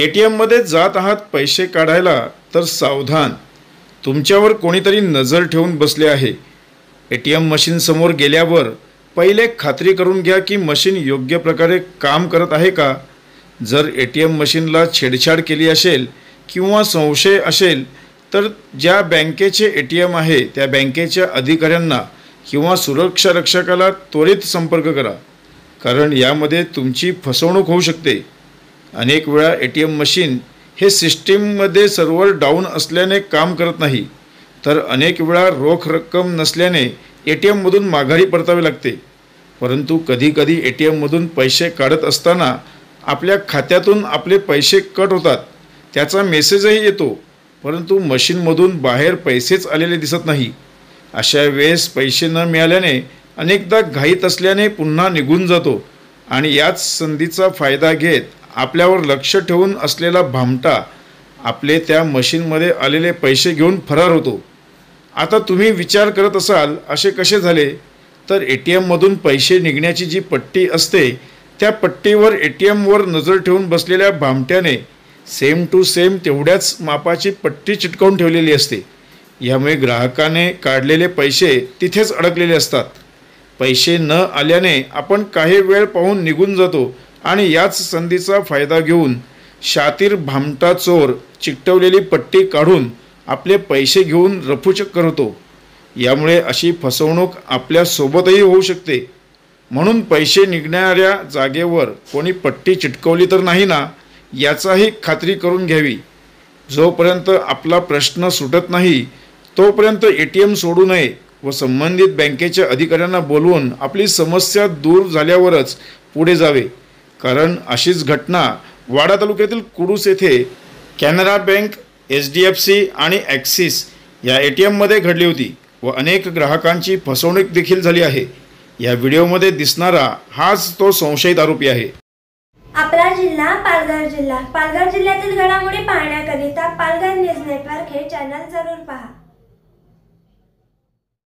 A T एममध्ये जात आहात पैसे काढायला तर सावधान. तुमच्यावर कोणीतरी नजर ठेवून बसले आहे. ए टी एम मशीनसमोर गेल्यावर पहिले खात्री करून घ्या की मशीन योग्य प्रकारे काम करत आहे का. जर ए टी एम मशीनला छेडछाड केली असेल किंवा संशय असेल तर ज्या बँकेचे ए टी एम आहे त्या बँकेच्या अधिकाऱ्यांना किंवा सुरक्षा रक्षकाला त्वरित संपर्क करा. कारण यामध्ये तुमची फसवणूक होऊ शकते. अनेक वेळा ए टी एम मशीन हे सिस्टीममध्ये सर्व्हर डाऊन असल्याने काम करत नाही. तर अनेक वेळा रोख रक्कम नसल्याने ए टी एममधून माघारी परतावे लागते. परंतु कधीकधी ए टी एममधून पैसे काढत असताना आपल्या खात्यातून आपले पैसे कट होतात. त्याचा मेसेजही येतो. परंतु मशीनमधून बाहेर पैसेच आलेले दिसत नाही. अशा वेळेस पैसे न मिळाल्याने अनेकदा घाईत असल्याने पुन्हा निघून जातो आणि याच संधीचा फायदा घेत आपल्यावर लक्ष ठेवून असलेला भामटा आपले त्या मशीनमध्ये आलेले पैसे घेऊन फरार होतो. आता तुम्ही विचार करत असाल असे कसे झाले? तर ए टी एममधून पैसे निघण्याची जी पट्टी असते त्या पट्टीवर ए टी एमवर नजर ठेवून बसलेल्या भामट्याने सेम टू सेम तेवढ्याच मापाची पट्टी चिटकवून ठेवलेली असते. यामुळे ग्राहकाने काढलेले पैसे तिथेच अडकलेले असतात. पैसे न आल्याने आपण काही वेळ पाहून निघून जातो. आणि याच संधीचा फायदा घेऊन शातीर भामटा चोर चिकटवलेली पट्टी काढून आपले पैसे घेऊन रफूचक करतो. यामुळे अशी फसवणूक आपल्यासोबतही होऊ शकते. म्हणून पैसे निघणाऱ्या जागेवर कोणी पट्टी चिटकवली तर नाही ना याचाही खात्री करून घ्यावी. जोपर्यंत आपला प्रश्न सुटत नाही तोपर्यंत ए टी एम सोडू नये व संबंधित बँकेच्या अधिकाऱ्यांना बोलवून आपली समस्या दूर झाल्यावरच पुढे जावे. कारण अशीच घटना वाडा तालुक्यातील कुडूस येथे Canara bank H D F C आणि ॲक्सिस या ए टी एममध्ये घडली होती व अनेक ग्राहकांची फसवणूक देखील झाली आहे. या व्हिडिओमध्ये दिसणारा हाच तो संशयित आरोपी आहे. आपला जिल्हा पालघर जिल्हा. पालघर जिल्ह्यातील घडामोडी पाहण्याकरिता पालघर न्यूज नेटवर्क हे चॅनल जरूर पहा.